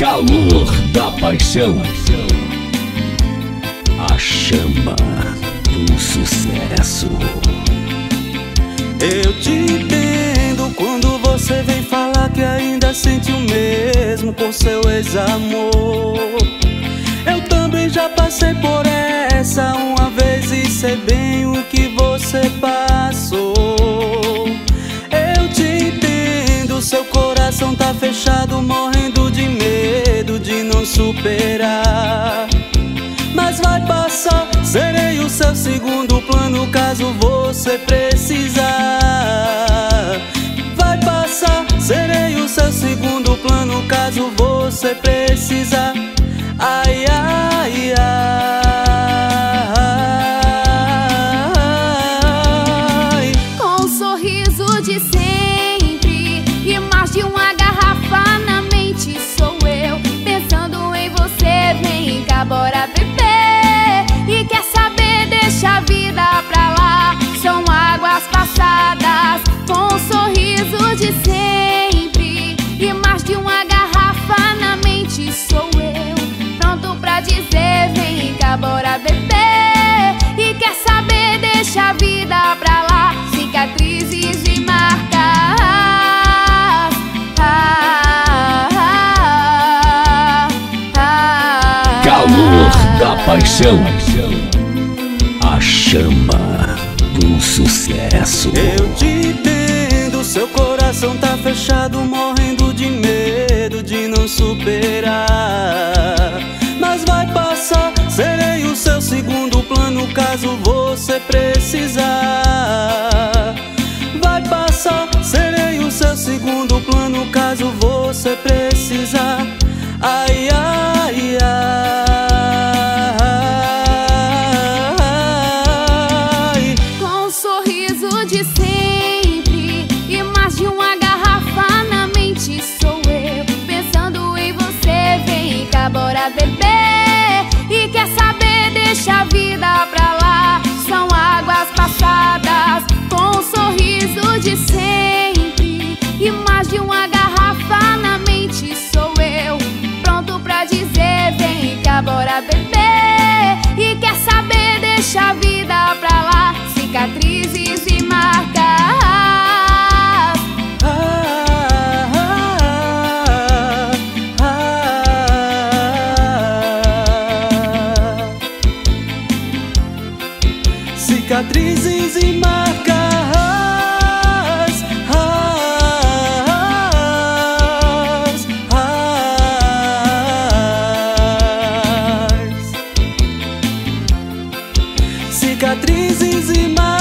Calor da paixão. A chama do sucesso. Eu te entendo quando você vem falar que ainda sente o mesmo com seu ex-amor. Eu também já passei por essa uma vez e sei bem o que você passou. Não superar. Mas vai passar, serei o seu segundo plano caso você precisar. Vai passar, serei o seu segundo plano caso você precisar. Ai, ai, ai. Com um sorriso de sempre da paixão. A chama do sucesso. Eu te entendo, seu coração tá fechado, morrendo de medo de não superar. Mas vai passar, serei o seu segundo plano caso você precisar. Vai passar, serei o seu segundo plano caso você precisar. Ai, ai. Deixa a vida pra lá, cicatrizes e marcas. Cicatrizes e marcas. cicatrizes e mais.